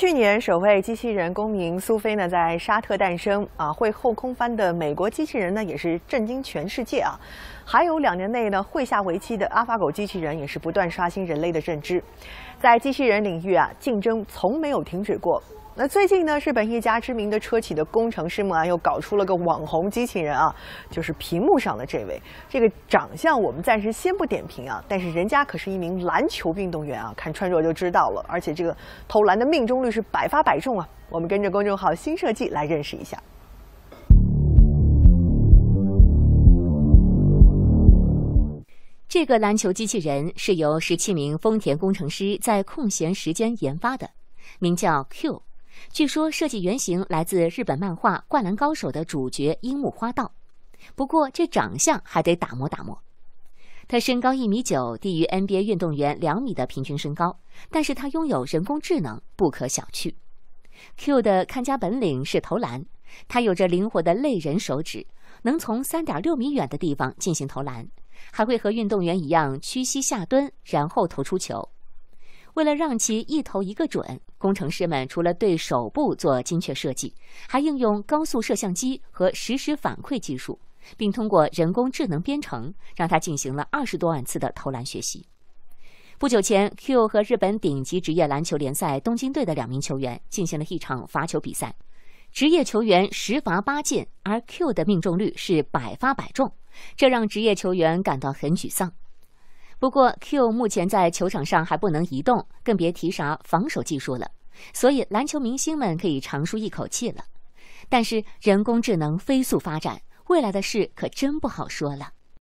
去年，首位机器人公民苏菲呢在沙特诞生啊，会后空翻的美国机器人呢也是震惊全世界啊。还有两年内呢会下围棋的阿法狗机器人也是不断刷新人类的认知，在机器人领域啊，竞争从没有停止过。那最近呢，日本一家知名的车企的工程师们啊，又搞出了个网红机器人啊，就是屏幕上的这位。这个长相我们暂时先不点评啊，但是人家可是一名篮球运动员啊，看穿着就知道了。而且这个投篮的命中率是百发百中啊。我们跟着公众号新设计来认识一下。这个篮球机器人是由十七名丰田工程师在空闲时间研发的，名叫 Q。据说设计原型来自日本漫画《灌篮高手》的主角樱木花道，不过这长相还得打磨打磨。他身高一米九，低于 NBA 运动员两米的平均身高，但是他拥有人工智能，不可小觑。Q 的看家本领是投篮，他有着灵活的类人手指，能从三点六米远的地方进行投篮，还会和运动员一样屈膝下蹲，然后投出球。为了让其一投一个准，工程师们除了对手部做精确设计，还应用高速摄像机和实时反馈技术，并通过人工智能编程，让它进行了二十多万次的投篮学习。不久前，Q 和日本顶级职业篮球联赛东京队的两名球员进行了一场罚球比赛，职业球员十罚八进，而 Q 的命中率是百发百中，这让职业球员感到很沮丧。不过，Q 目前在球场上还不能移动，更别提啥防守技术了，所以篮球明星们可以长舒一口气了。但是，人工智能飞速发展，未来的事可真不好说了。